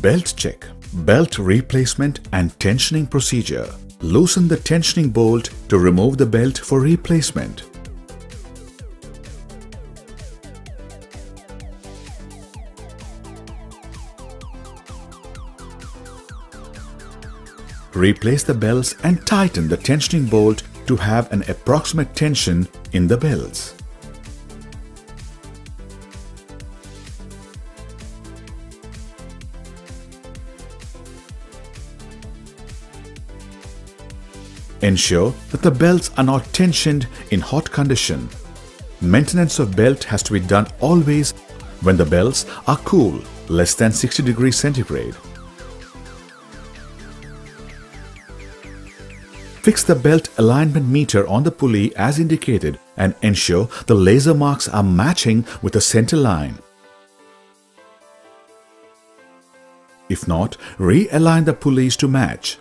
Belt check. Belt replacement and tensioning procedure. Loosen the tensioning bolt to remove the belt for replacement. Replace the belts and tighten the tensioning bolt to have an approximate tension in the belts. Ensure that the belts are not tensioned in hot condition. Maintenance of belt has to be done always when the belts are cool, less than 60 degrees centigrade. Fix the belt alignment meter on the pulley as indicated and ensure the laser marks are matching with the center line. If not, realign the pulleys to match.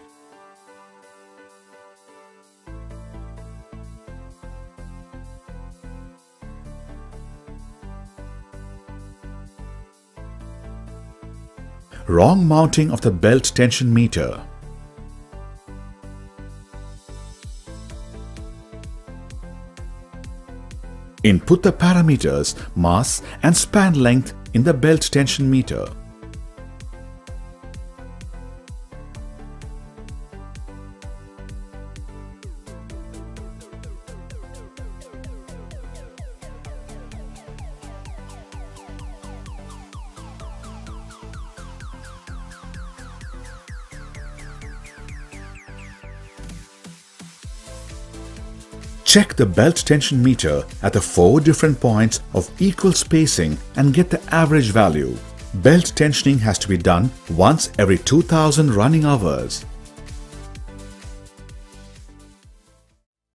Wrong mounting of the belt tension meter. Input the parameters, mass and span length in the belt tension meter. Check the belt tension meter at the four different points of equal spacing and get the average value. Belt tensioning has to be done once every 2000 running hours.